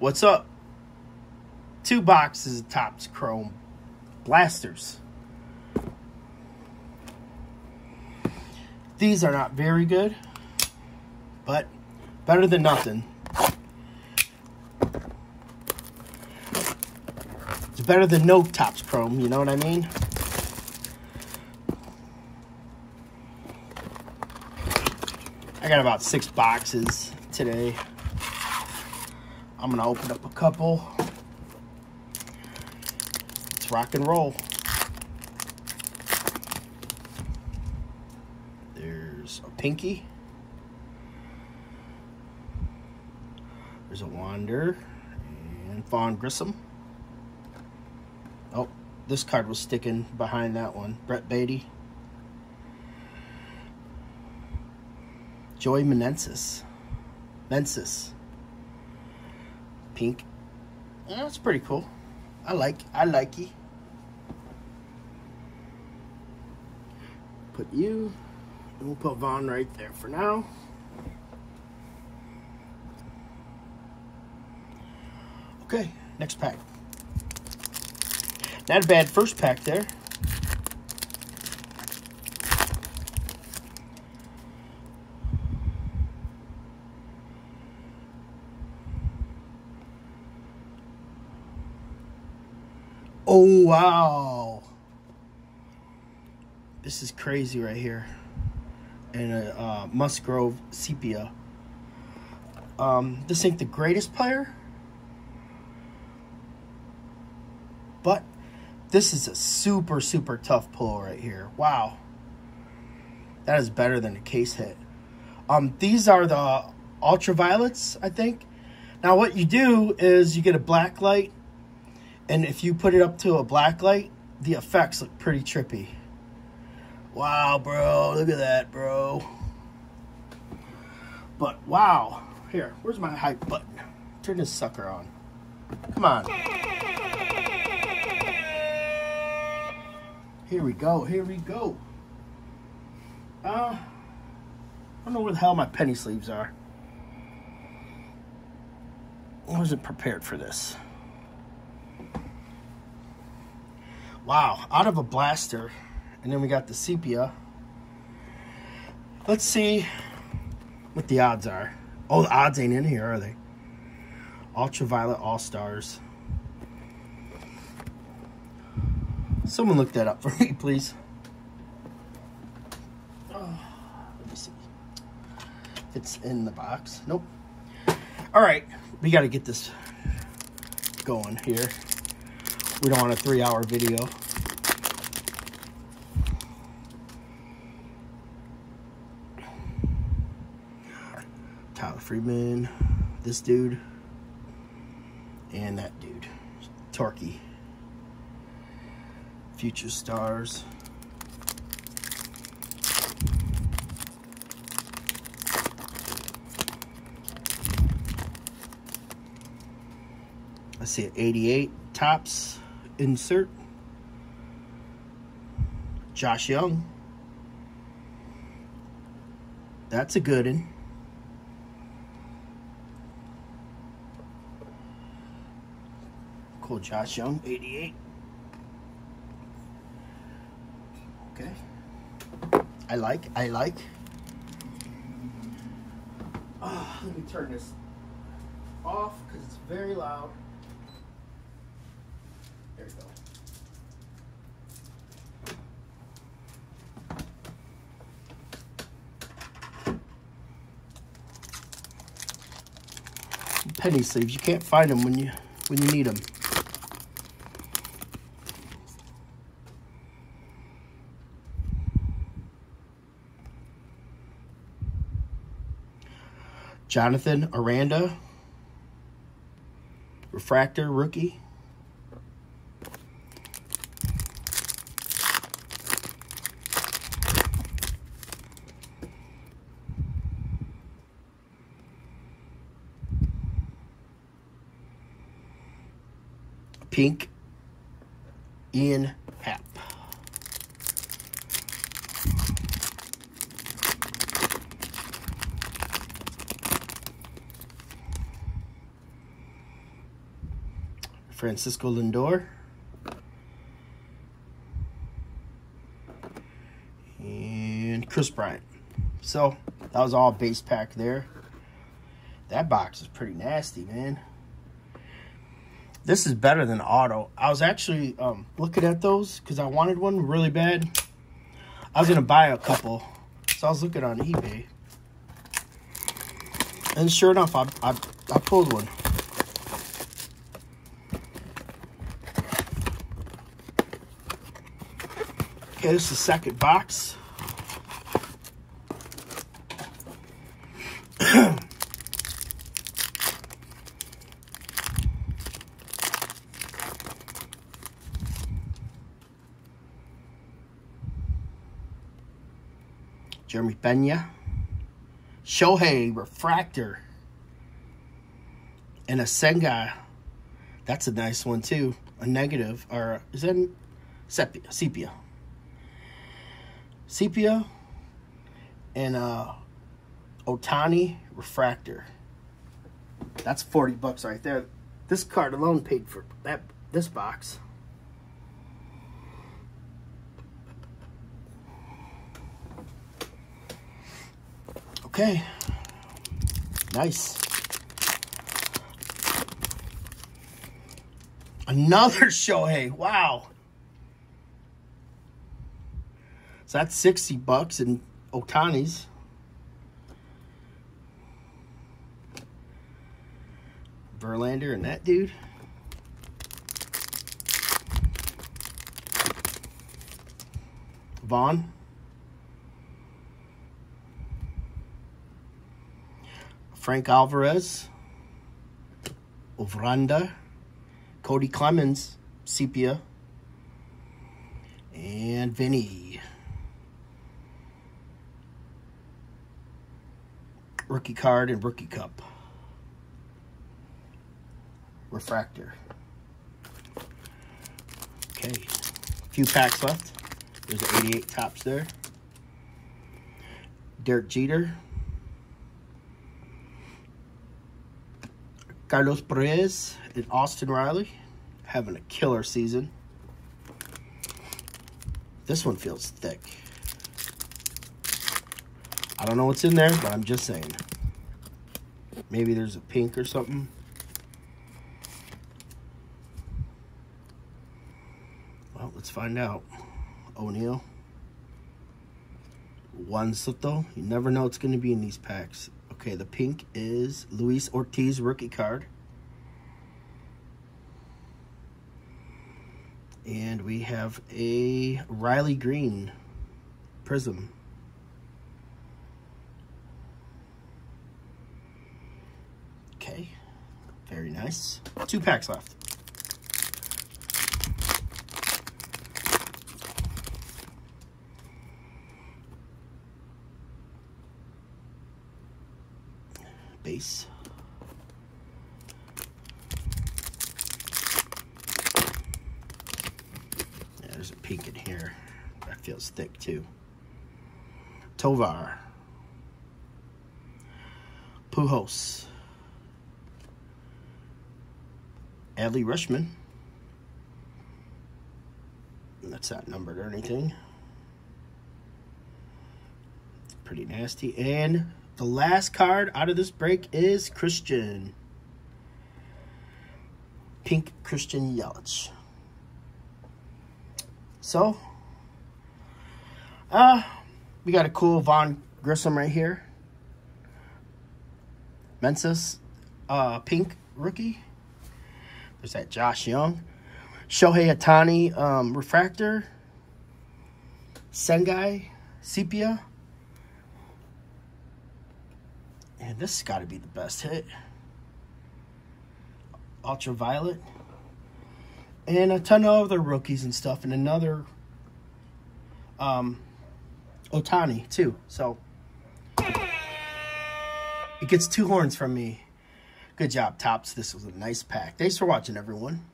What's up? Two boxes of Topps Chrome blasters. These are not very good, but better than nothing. It's better than no Topps Chrome, you know what I mean? I got about six boxes today. I'm gonna open up a couple. Let's rock and roll. There's a pinky. There's a Wander and Vaughn Grissom. Oh, this card was sticking behind that one. Brett Baty. Joey Meneses. Mensis. Pink. Yeah, that's pretty cool. I like I like you. Put you. And we'll put Vaughn right there for now. Okay, next pack. Not a bad first pack there. Oh, wow. This is crazy right here. And a uh, Musgrove Sepia. Um, this ain't the greatest player. But this is a super, super tough pull right here. Wow. That is better than a case hit. Um, these are the ultraviolets, I think. Now what you do is you get a black light and if you put it up to a black light, the effects look pretty trippy. Wow, bro. Look at that, bro. But wow. Here, where's my hype button? Turn this sucker on. Come on. Here we go. Here we go. Uh, I don't know where the hell my penny sleeves are. I wasn't prepared for this. Wow, out of a blaster. And then we got the sepia. Let's see what the odds are. Oh, the odds ain't in here, are they? Ultraviolet All-Stars. Someone look that up for me, please. Oh, let me see. It's in the box. Nope. All right, we got to get this going here. We don't want a three hour video. Tyler Freeman, this dude, and that dude, Torquay. Future Stars. I see it 88 Topps insert. Josh Jung. That's a good one. Cool, Josh Jung, 88. Okay. I like, I like. Oh, let me turn this off because it's very loud. There you go. Penny sleeves, you can't find them when you when you need them. Jonathan Aranda, refractor rookie. Pink, Ian Happ. Francisco Lindor. And Kris Bryant. So, that was all base pack there. That box is pretty nasty, man. This is better than auto. I was actually um, looking at those because I wanted one really bad. I was going to buy a couple. So I was looking on eBay. And sure enough, I, I, I pulled one. Okay, this is the second box. Jeremy Pena. Shohei Refractor. And a Senga. That's a nice one too. A negative. Or is that sepia? Sepia. Sepia. And uh, a Ohtani Refractor. That's 40 bucks right there. This card alone paid for that this box. Okay. Nice. Another Shohei. Wow. So that's 60 bucks in Ohtani's. Verlander and that dude. Vaughn. Frank Alvarez, Ovranda, Cody Clemens, Sepia, and Vinny. Rookie card and rookie cup. Refractor. Okay, a few packs left. There's 88 Topps there. Derek Jeter. Carlos Perez and Austin Riley having a killer season. This one feels thick. I don't know what's in there, but I'm just saying. Maybe there's a pink or something. Well, let's find out. O'Neill. Juan Soto. You never know what's going to be in these packs. Okay, the pink is Luis Ortiz rookie card. And we have a Riley Greene Prism. Okay, very nice. Two packs left. Base. Yeah, there's a pink in here. That feels thick too. Tovar. Pujols. Adley Rutschman. That's not numbered or anything. Pretty nasty. And the last card out of this break is Christian. Pink Christian Yelich. So, uh, we got a cool Vaughn Grissom right here. Meneses, uh, pink rookie. There's that Josh Jung. Shohei Ohtani, um, refractor. Senga, sepia. And this has got to be the best hit. Ultraviolet. And a ton of other rookies and stuff. And another um, Ohtani, too. So, it gets two horns from me. Good job, Topps. This was a nice pack. Thanks for watching, everyone.